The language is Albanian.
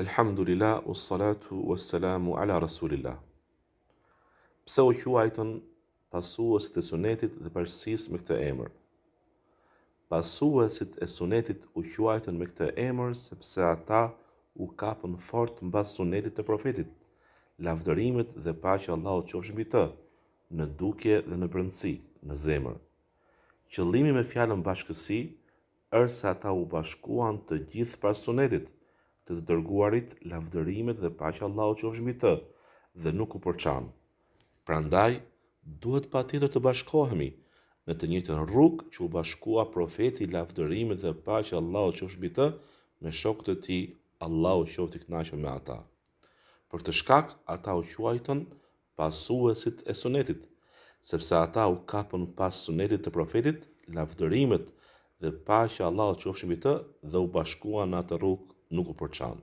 Elhamdulillah, uassalatu uassalamu ala rasulillah. Pse u quajtën pasuesit e sunetit dhe bashkësisë me këtë emër? Pasuesit e sunetit u quajtën me këtë emër sepse ata u kapën fort mbas sunetit të profetit, lavdërimet dhe paqja e Allahut qofshin mbi të, në dukje dhe në brendësi, në zemër. Qëllimi me fjalën bashkësi është se ata u bashkuan të gjithë pas Sunetit të të Dërguarit, lavdërimet dhe paqja e Allahut qofshin mbi të, dhe nuk u përçanë. Prandaj, duhet patjetër të bashkohemi në të njëjtën rrugë që u bashkua Profeti, lavdërimet dhe paqja e Allahut qofshin mbi të, me shokët e tij, Allahu qoftë i kënaqur me ata. Për këtë shkak, ata u quajtën pasuesit e Sunetit, sepse ata u kapën pas Sunetit të Profetit, lavdërimet dhe paqja e Allahut qofshin mbi të, dhe u bashkuan në atë rrugë, nuk u përçanë.